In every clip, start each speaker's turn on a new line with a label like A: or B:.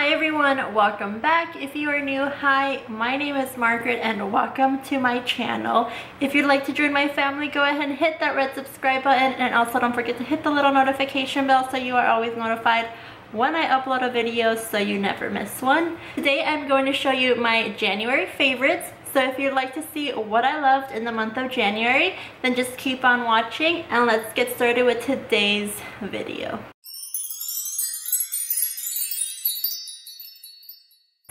A: Hi everyone, welcome back. If you are new, hi, my name is Margaret and welcome to my channel. If you'd like to join my family, go ahead and hit that red subscribe button and also don't forget to hit the little notification bell so you are always notified when I upload a video so you never miss one. Today I'm going to show you my January favorites. So if you'd like to see what I loved in the month of January, then just keep on watching and let's get started with today's video.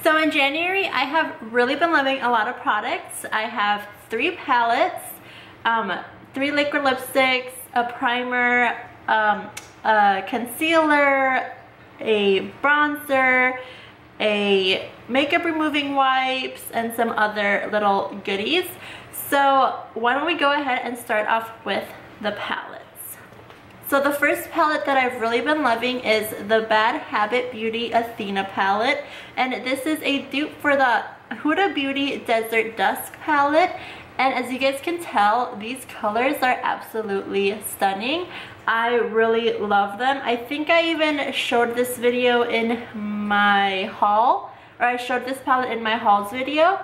A: So in January, I have really been loving a lot of products. I have three palettes, um, three liquid lipsticks, a primer, um, a concealer, a bronzer, a makeup removing wipes, and some other little goodies. So why don't we go ahead and start off with the palette. So the first palette that I've really been loving is the Bad Habit Beauty Athena palette. And this is a dupe for the Huda Beauty Desert Dusk palette. And as you guys can tell, these colors are absolutely stunning. I really love them. I think I even showed this video in my haul, or I showed this palette in my hauls video.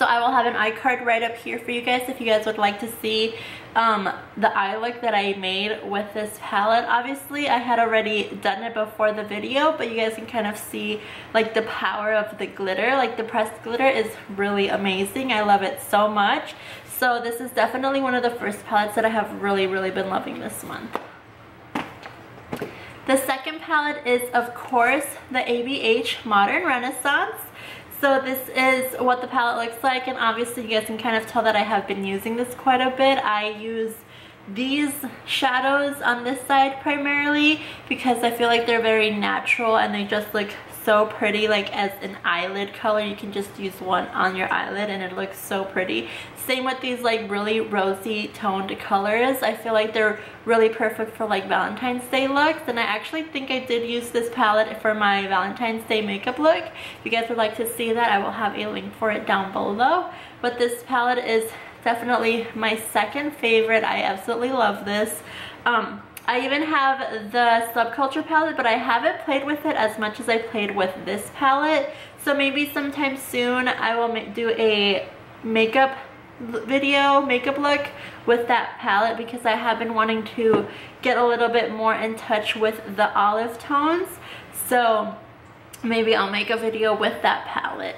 A: So I will have an iCard right up here for you guys if you guys would like to see um, the eye look that I made with this palette. Obviously, I had already done it before the video, but you guys can kind of see like the power of the glitter. Like the pressed glitter is really amazing. I love it so much. So this is definitely one of the first palettes that I have really, really been loving this month. The second palette is, of course, the ABH Modern Renaissance. So this is what the palette looks like and obviously you guys can kind of tell that I have been using this quite a bit. I use these shadows on this side primarily because I feel like they're very natural and they just look so pretty like as an eyelid color. You can just use one on your eyelid and it looks so pretty. Same with these like really rosy toned colors. I feel like they're really perfect for like Valentine's Day looks. And I actually think I did use this palette for my Valentine's Day makeup look. If you guys would like to see that I will have a link for it down below. But this palette is definitely my second favorite. I absolutely love this. Um, I even have the Subculture palette, but I haven't played with it as much as I played with this palette. So maybe sometime soon I will do a makeup video, makeup look with that palette because I have been wanting to get a little bit more in touch with the olive tones. So maybe I'll make a video with that palette.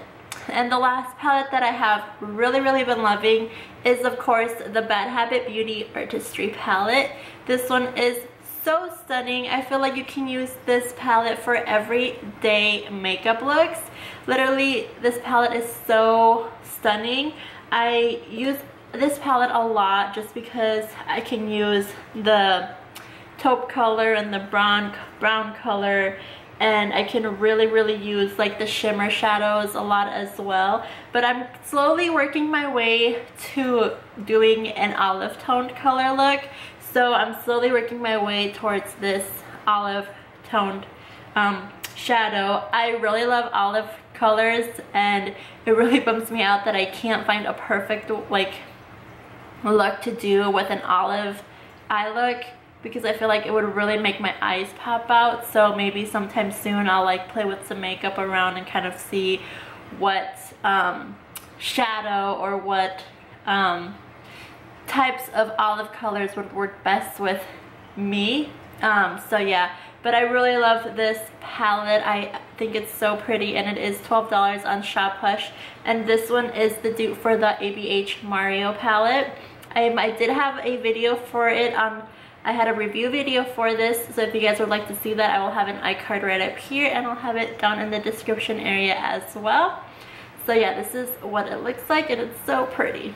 A: And the last palette that I have really, really been loving is, of course, the Bad Habit Beauty Artistry palette. This one is so stunning. I feel like you can use this palette for everyday makeup looks. Literally, this palette is so stunning. I use this palette a lot just because I can use the taupe color and the brown brown color and I can really really use like the shimmer shadows a lot as well. But I'm slowly working my way to doing an olive toned color look. So I'm slowly working my way towards this olive toned um, shadow. I really love olive colors and it really bums me out that I can't find a perfect like look to do with an olive eye look because I feel like it would really make my eyes pop out. So maybe sometime soon I'll like play with some makeup around and kind of see what um, shadow or what um, types of olive colors would work best with me. Um, so yeah, but I really love this palette. I think it's so pretty and it is $12 on Shop Hush. And this one is the dupe for the ABH Mario palette. I, I did have a video for it on I had a review video for this, so if you guys would like to see that, I will have an iCard right up here and I'll have it down in the description area as well. So yeah, this is what it looks like and it's so pretty.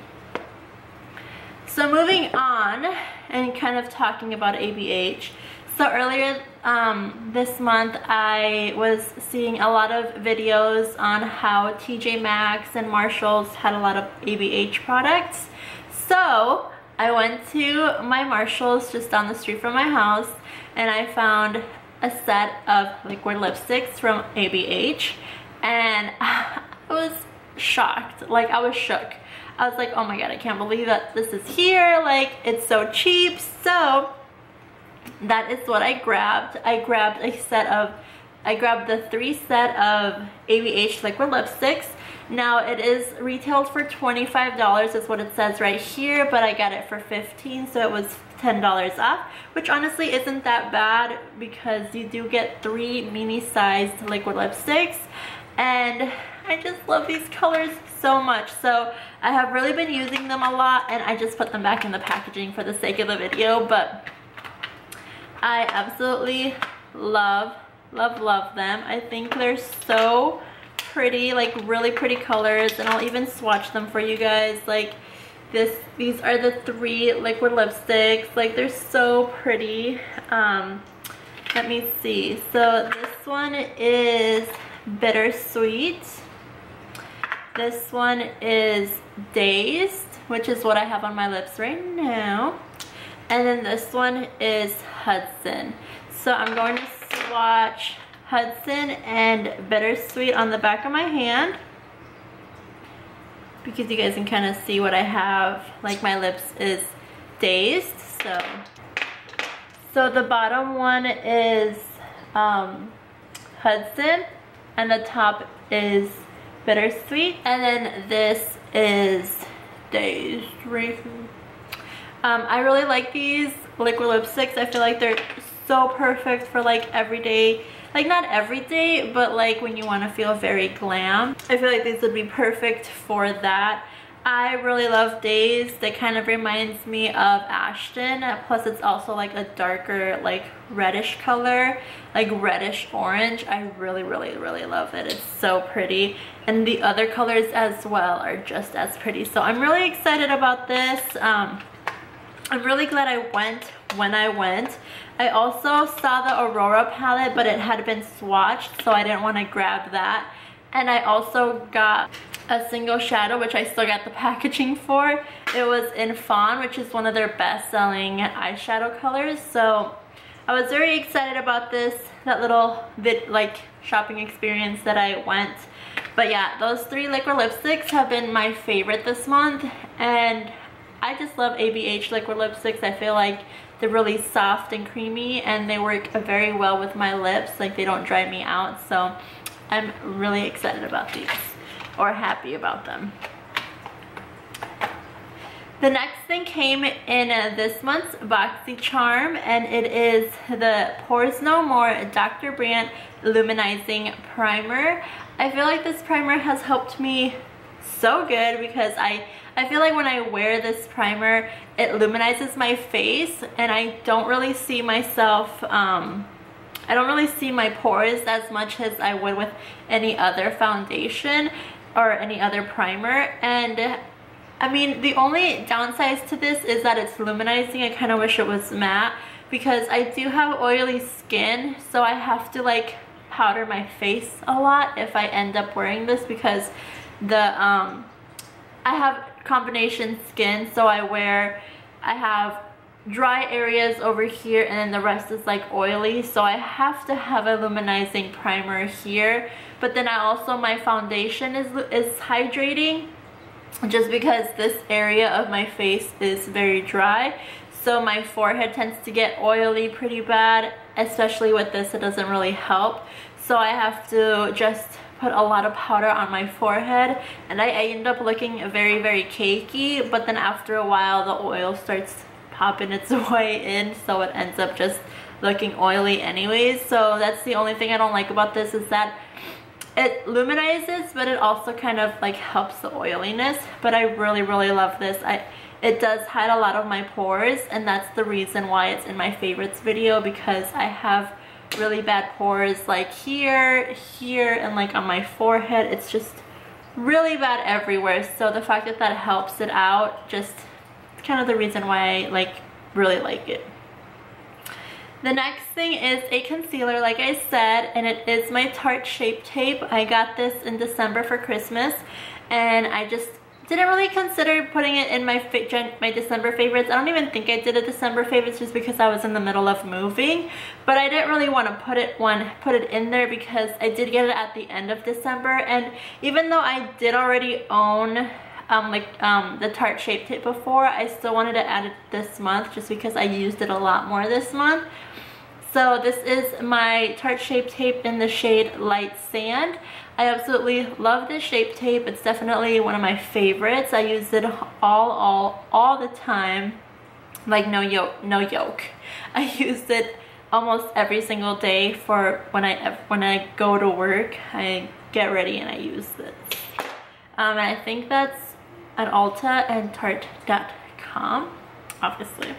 A: So moving on and kind of talking about ABH. So earlier um, this month, I was seeing a lot of videos on how TJ Maxx and Marshalls had a lot of ABH products. So I went to my Marshalls just down the street from my house and I found a set of liquid lipsticks from ABH and I was shocked. Like I was shook. I was like oh my god I can't believe that this is here. Like it's so cheap. So that is what I grabbed. I grabbed a set of I grabbed the three set of ABH liquid lipsticks. Now it is retailed for $25 is what it says right here, but I got it for 15 so it was $10 off, which honestly isn't that bad because you do get three mini sized liquid lipsticks and I just love these colors so much. So I have really been using them a lot and I just put them back in the packaging for the sake of the video, but I absolutely love, love, love them. I think they're so pretty, like really pretty colors and I'll even swatch them for you guys. Like this, these are the three liquid lipsticks. Like they're so pretty. Um, let me see. So this one is Bittersweet. This one is Dazed, which is what I have on my lips right now. And then this one is Hudson. So I'm going to swatch Hudson and Bittersweet on the back of my hand because you guys can kind of see what I have. Like my lips is dazed, so. So the bottom one is um, Hudson and the top is Bittersweet. And then this is Dazed um, I really like these liquid lipsticks. I feel like they're so perfect for like everyday like not every day but like when you want to feel very glam i feel like these would be perfect for that I really love Dazed. It kind of reminds me of Ashton. Plus it's also like a darker like reddish color. Like reddish orange. I really, really, really love it. It's so pretty. And the other colors as well are just as pretty. So I'm really excited about this. Um, I'm really glad I went when I went. I also saw the Aurora palette, but it had been swatched, so I didn't want to grab that. And I also got a single shadow, which I still got the packaging for. It was in Fawn, which is one of their best-selling eyeshadow colors. So I was very excited about this, that little bit like shopping experience that I went. But yeah, those three liquid lipsticks have been my favorite this month. And I just love ABH liquid lipsticks. I feel like they're really soft and creamy and they work very well with my lips. Like they don't dry me out. So I'm really excited about these or happy about them. The next thing came in uh, this month's BoxyCharm and it is the Pores No More Dr. Brandt Luminizing Primer. I feel like this primer has helped me so good because I I feel like when I wear this primer, it luminizes my face and I don't really see myself, um, I don't really see my pores as much as I would with any other foundation or any other primer. And I mean, the only downsides to this is that it's luminizing. I kind of wish it was matte because I do have oily skin. So I have to like powder my face a lot if I end up wearing this because the, um, I have combination skin. So I wear I have dry areas over here and then the rest is like oily. So I have to have a luminizing primer here. But then I also my foundation is is hydrating just because this area of my face is very dry. So my forehead tends to get oily pretty bad especially with this. It doesn't really help. So I have to just put a lot of powder on my forehead and I, end up looking very very cakey but then after a while the oil starts popping its way in so it ends up just looking oily anyways. So that's the only thing I don't like about this is that it luminizes but it also kind of like helps the oiliness. But I really really love this. I it does hide a lot of my pores and that's the reason why it's in my favorites video because I have really bad pores like here, here, and like on my forehead. It's just really bad everywhere. So the fact that that helps it out, just kind of the reason why I like really like it. The next thing is a concealer, like I said, and it is my Tarte Shape Tape. I got this in December for Christmas, and I just didn't really consider putting it in my my December favorites. I don't even think I did a December favorites just because I was in the middle of moving. But I didn't really want to put it one put it in there because I did get it at the end of December. And even though I did already own um, like um, the Tarte Shape Tape before, I still wanted to add it this month just because I used it a lot more this month. So this is my Tarte Shape Tape in the shade Light Sand. I absolutely love this Shape Tape. It's definitely one of my favorites. I use it all, all, all the time. Like no yoke, no yoke. I use it almost every single day for when I when I go to work. I get ready and I use this. Um, I think that's at Ulta and Tarte.com, obviously.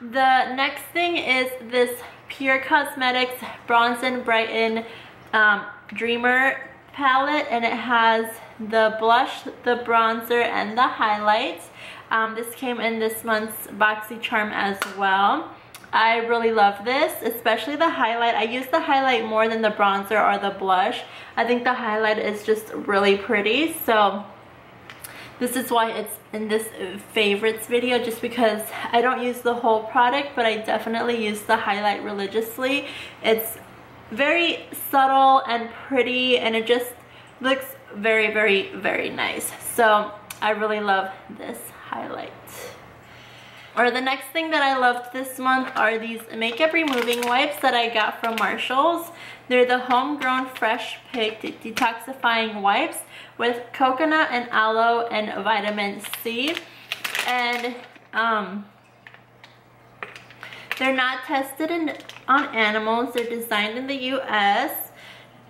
A: The next thing is this Pure Cosmetics Bronze and Brighten um, Dreamer palette and it has the blush, the bronzer, and the highlights. Um, this came in this month's BoxyCharm as well. I really love this, especially the highlight. I use the highlight more than the bronzer or the blush. I think the highlight is just really pretty. So this is why it's in this uh, favorites video just because I don't use the whole product but I definitely use the highlight religiously. It's very subtle and pretty and it just looks very very very nice. So I really love this. Or the next thing that I loved this month are these makeup removing wipes that I got from Marshalls. They're the homegrown fresh picked detoxifying wipes with coconut and aloe and vitamin C. And um, they're not tested in, on animals. They're designed in the U.S.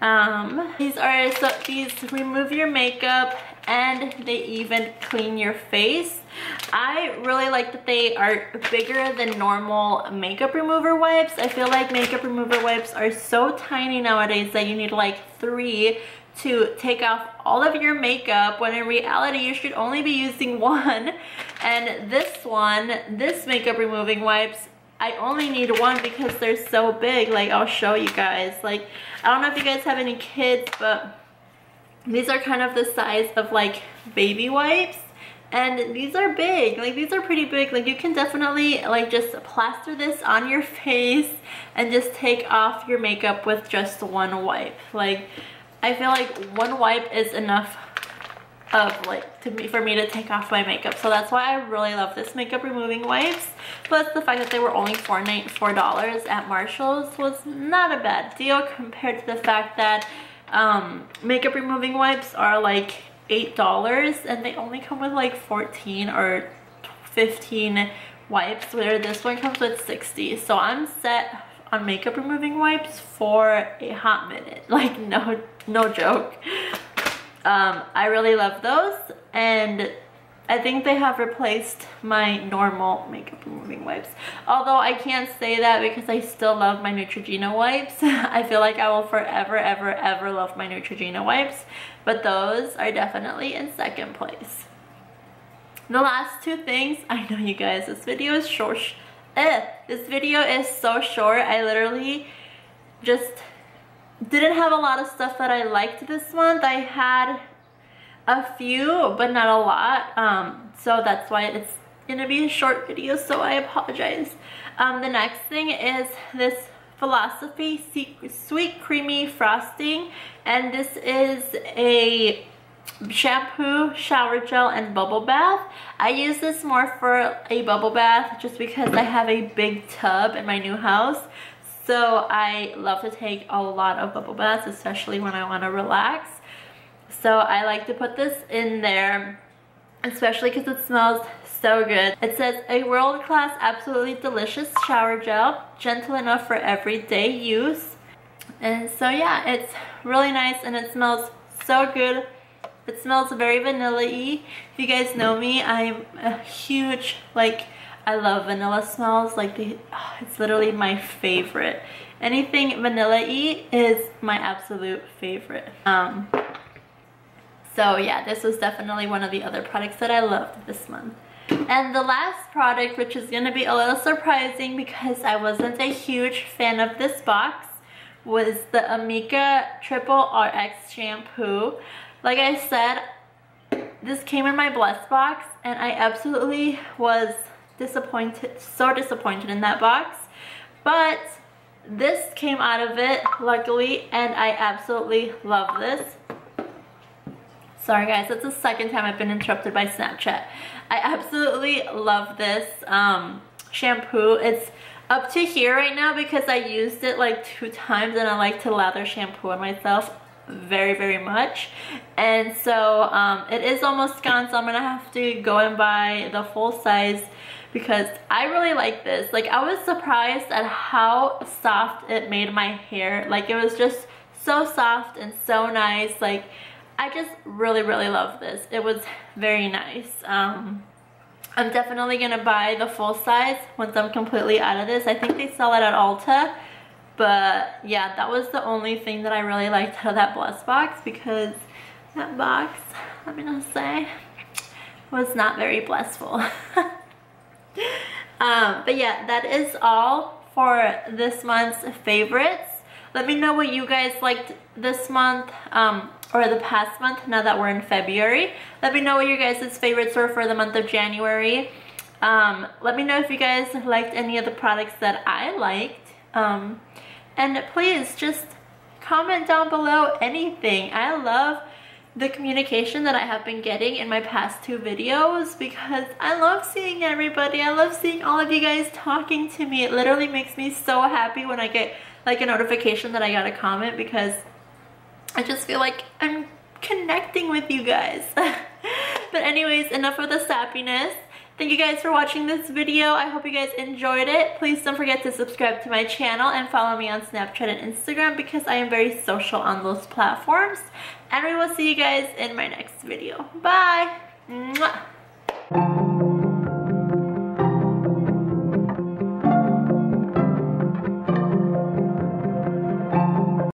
A: Um, these are, so these remove your makeup and they even clean your face. I really like that they are bigger than normal makeup remover wipes. I feel like makeup remover wipes are so tiny nowadays that you need like three to take off all of your makeup when in reality you should only be using one. And this one, this makeup removing wipes, I only need one because they're so big. Like I'll show you guys. Like I don't know if you guys have any kids, but these are kind of the size of like baby wipes and these are big like these are pretty big like you can definitely like just plaster this on your face and just take off your makeup with just one wipe like I feel like one wipe is enough of like to me for me to take off my makeup. So that's why I really love this makeup removing wipes. Plus the fact that they were only four dollars at Marshalls was not a bad deal compared to the fact that um, makeup removing wipes are like $8 and they only come with like 14 or 15 wipes where this one comes with 60 so I'm set on makeup removing wipes for a hot minute. Like no no joke um, I really love those and I think they have replaced my normal makeup removing wipes. Although I can't say that because I still love my Neutrogena wipes. I feel like I will forever, ever, ever love my Neutrogena wipes. But those are definitely in second place. The last two things, I know you guys, this video is short. Eh, this video is so short. I literally just didn't have a lot of stuff that I liked this month. I had a few, but not a lot. Um, so that's why it's gonna be a short video, so I apologize. Um, the next thing is this Philosophy Sweet Creamy Frosting, and this is a shampoo, shower gel, and bubble bath. I use this more for a bubble bath just because I have a big tub in my new house. So I love to take a lot of bubble baths, especially when I want to relax. So I like to put this in there, especially because it smells so good. It says a world-class, absolutely delicious shower gel, gentle enough for everyday use. And so yeah, it's really nice and it smells so good. It smells very vanilla-y. If you guys know me, I'm a huge, like, I love vanilla smells. Like, they, oh, it's literally my favorite. Anything vanilla-y is my absolute favorite. Um, so yeah, this was definitely one of the other products that I loved this month. And the last product, which is going to be a little surprising because I wasn't a huge fan of this box, was the Amika Triple RX Shampoo. Like I said, this came in my blessed box and I absolutely was disappointed, so disappointed in that box. But this came out of it, luckily, and I absolutely love this. Sorry guys, that's the second time I've been interrupted by Snapchat. I absolutely love this um, shampoo. It's up to here right now because I used it like two times and I like to lather shampoo on myself very very much and so um, it is almost gone so I'm gonna have to go and buy the full size because I really like this. Like I was surprised at how soft it made my hair. Like it was just so soft and so nice. Like I just really really love this. It was very nice. Um, I'm definitely gonna buy the full size once I'm completely out of this. I think they sell it at Ulta but yeah, that was the only thing that I really liked out of that Bless box because that box, I'm gonna say, was not very blissful. um, but yeah, that is all for this month's favorites. Let me know what you guys liked this month um, or the past month now that we're in February. Let me know what your guys' favorites were for the month of January. Um, let me know if you guys liked any of the products that I liked. Um, and please just comment down below anything. I love the communication that I have been getting in my past two videos because I love seeing everybody. I love seeing all of you guys talking to me. It literally makes me so happy when I get like a notification that I got a comment because I just feel like I'm connecting with you guys. but anyways, enough of the sappiness. Thank you guys for watching this video. I hope you guys enjoyed it. Please don't forget to subscribe to my channel and follow me on Snapchat and Instagram because I am very social on those platforms. And we will see you guys in my next video. Bye! Mwah.